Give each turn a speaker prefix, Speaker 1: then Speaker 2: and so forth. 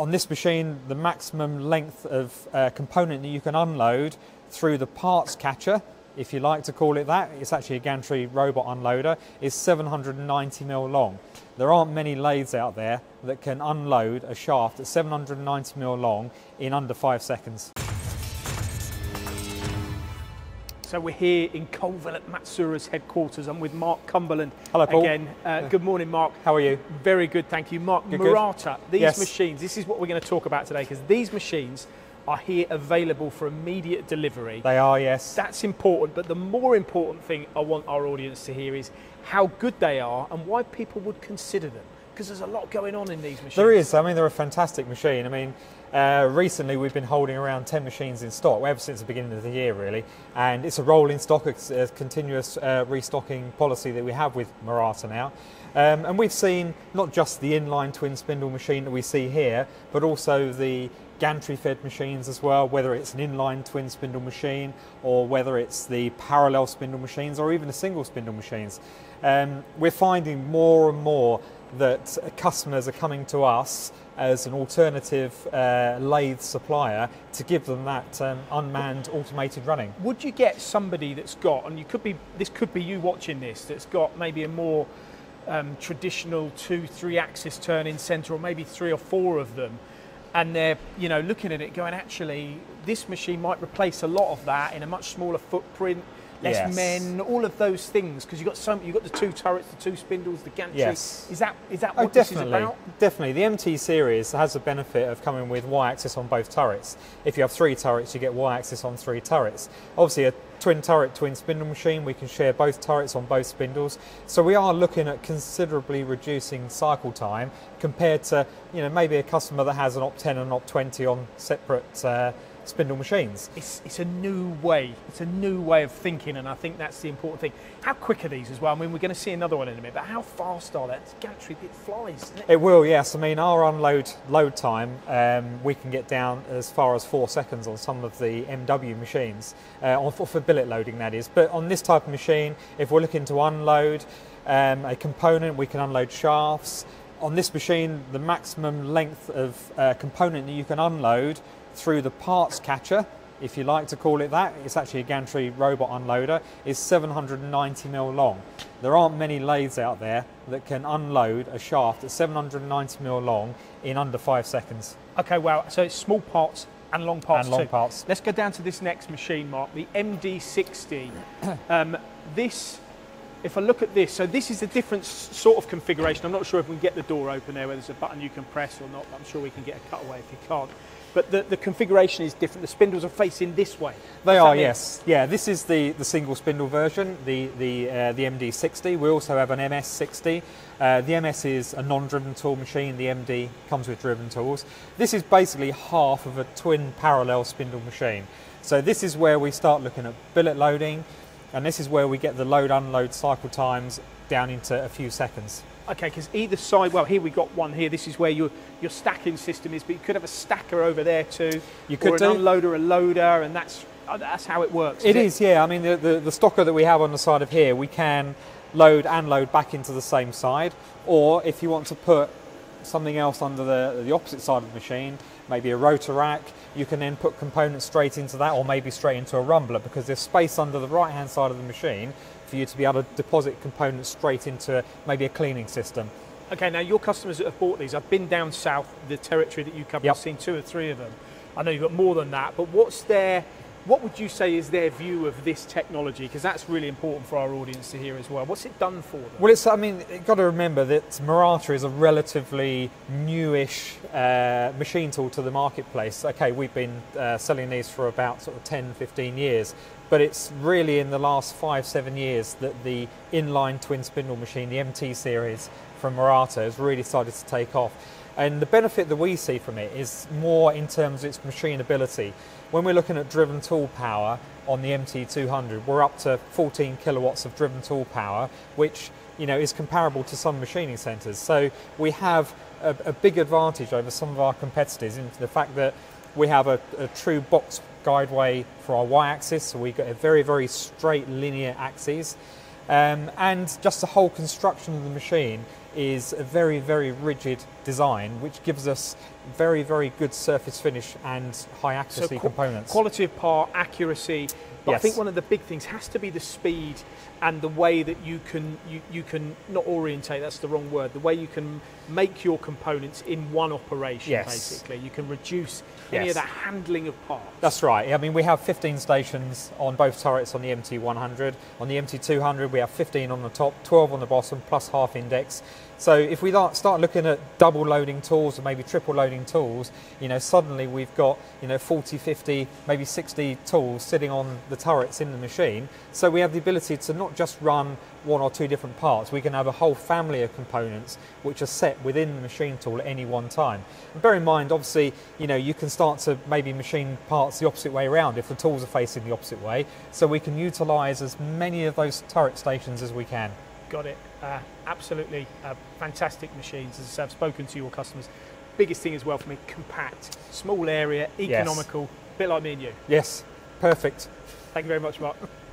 Speaker 1: on this machine, the maximum length of uh, component that you can unload through the parts catcher, if you like to call it that, it's actually a gantry robot unloader, is 790 mil long. There aren't many lathes out there that can unload a shaft that's 790 mil long in under five seconds.
Speaker 2: So we're here in Coalville at Matsuura's headquarters. I'm with Mark Cumberland.
Speaker 1: Hello, Paul.
Speaker 2: Again, uh, good morning, Mark.
Speaker 1: How are you?
Speaker 2: Very good, thank you. Mark,
Speaker 1: Good, good.
Speaker 2: Murata, these
Speaker 1: Yes.
Speaker 2: machines, this is what we're going to talk about today because these machines are here available for immediate delivery.
Speaker 1: They are, yes.
Speaker 2: That's important, but the more important thing I want our audience to hear is how good they are and why people would consider them. Because there's a lot going on in these machines.
Speaker 1: There is. I mean, they're a fantastic machine. I mean, uh, recently we've been holding around 10 machines in stock, ever since the beginning of the year, really. And it's a rolling stock, a continuous uh, restocking policy that we have with Murata now. Um, and we've seen not just the inline twin spindle machine that we see here, but also the gantry fed machines as well, whether it's an inline twin spindle machine or whether it's the parallel spindle machines or even the single spindle machines. Um, we're finding more and more that customers are coming to us as an alternative uh, lathe supplier to give them that um, unmanned automated running.
Speaker 2: would you get somebody that's got, and you could be, this could be you watching this, that's got maybe a more um, traditional two, three axis turning centre, or maybe three or four of them, and they're, you know, looking at it going, actually, this machine might replace a lot of that in a much smaller footprint, less
Speaker 1: Yes.
Speaker 2: men, all of those things, because you've got so, you've got the two turrets, the two spindles, the gantry.
Speaker 1: Yes.
Speaker 2: Is that, is that
Speaker 1: Oh,
Speaker 2: what this
Speaker 1: definitely.
Speaker 2: is about?
Speaker 1: Definitely. The MT series has the benefit of coming with Y axis on both turrets. If you have three turrets, you get Y axis on three turrets. Obviously, a twin turret, twin spindle machine, we can share both turrets on both spindles. So we are looking at considerably reducing cycle time compared to, you know, maybe a customer that has an op 10 and an op 20 on separate uh, spindle machines.
Speaker 2: it's, it's a new way. It's a new way of thinking, and I think that's the important thing. How quick are these as well? I mean, we're going to see another one in a minute, but how fast are they? It's gantry, it flies. It?
Speaker 1: It will, yes. I mean, our unload load time, um, we can get down as far as four seconds on some of the MW machines, uh, on, for, for billet loading, that is. But on this type of machine, if we're looking to unload um, a component, we can unload shafts. On this machine, the maximum length of uh, component that you can unload through the parts catcher, if you like to call it that, it's actually a gantry robot unloader, is 790 mil long. There aren't many lathes out there that can unload a shaft that's 790 mil long in under five seconds.
Speaker 2: Okay, wow. So it's small parts and long parts
Speaker 1: And long
Speaker 2: too.
Speaker 1: parts.
Speaker 2: Let's go down to this next machine, Mark, the MD60. um, this, if I look at this, so this is a different sort of configuration. I'm not sure if we can get the door open there, where there's a button you can press or not. but I'm sure we can get a cutaway if you can't. But the, the configuration is different. The spindles are facing this way.
Speaker 1: They are, yes. Yeah, this is the, the single spindle version, the, the, uh, the MD60. We also have an MS60. Uh, the MS is a non-driven tool machine. The MD comes with driven tools. This is basically half of a twin parallel spindle machine. So this is where we start looking at billet loading, and this is where we get the load unload cycle times down into a few seconds.
Speaker 2: Okay, because either side, well, here we got one here. This is where your your stacking system is, but you could have a stacker over there too.
Speaker 1: You could
Speaker 2: or
Speaker 1: do.
Speaker 2: an unloader, a loader, and that's uh, that's how it works.
Speaker 1: It is, yeah. I mean, the, the, the stocker that we have on the side of here, we can load and load back into the same side. Or if you want to put something else under the, the opposite side of the machine, maybe a rotor rack, you can then put components straight into that or maybe straight into a rumbler because there's space under the right hand side of the machine for you to be able to deposit components straight into maybe a cleaning system.
Speaker 2: Okay, now your customers that have bought these, I've been down south, the territory that you cover,
Speaker 1: Yep.
Speaker 2: I've seen two or three of them. I know you've got more than that, but what's their, what would you say is their view of this technology? Because that's really important for our audience to hear as well. What's it done for them?
Speaker 1: Well, it's. I mean, you've got to remember that Murata is a relatively newish uh, machine tool to the marketplace. Okay, we've been uh, selling these for about sort of 10, 15 years, but it's really in the last five, seven years that the inline twin spindle machine, the MT series from Murata, has really started to take off. And the benefit that we see from it is more in terms of its machinability. When we're looking at driven tool power on the MT200, we're up to 14 kilowatts of driven tool power, which you know is comparable to some machining centres. So we have a, a big advantage over some of our competitors in the fact that we have a, a true box guideway for our y-axis, so we've got a very very straight linear axis, um, and just the whole construction of the machine is a very very rigid design, which gives us very, very good surface finish and high accuracy
Speaker 2: qu-
Speaker 1: components.
Speaker 2: Quality of part, accuracy. But I think one of the big things has to be the speed and the way that you can you, you can not orientate. That's the wrong word. The way you can make your components in one operation.
Speaker 1: Yes.
Speaker 2: Basically, you can reduce any
Speaker 1: Yes.
Speaker 2: of that handling of parts.
Speaker 1: That's right. I mean, we have 15 stations on both turrets on the MT100. On the MT200, we have 15 on the top, 12 on the bottom, plus half index. So if we start looking at double loading tools or maybe triple loading tools, you know, suddenly we've got, you know, 40, 50, maybe 60 tools sitting on the turrets in the machine. So we have the ability to not just run one or two different parts, we can have a whole family of components which are set within the machine tool at any one time. And bear in mind, obviously, you know, you can start to maybe machine parts the opposite way around if the tools are facing the opposite way. So we can utilise as many of those turret stations as we can.
Speaker 2: Got it. Uh, absolutely uh, fantastic machines. As I've spoken to your customers. Biggest thing as well for me, compact, small area, economical, a bit like me and you.
Speaker 1: Yes, perfect.
Speaker 2: Thank you very much, Mark.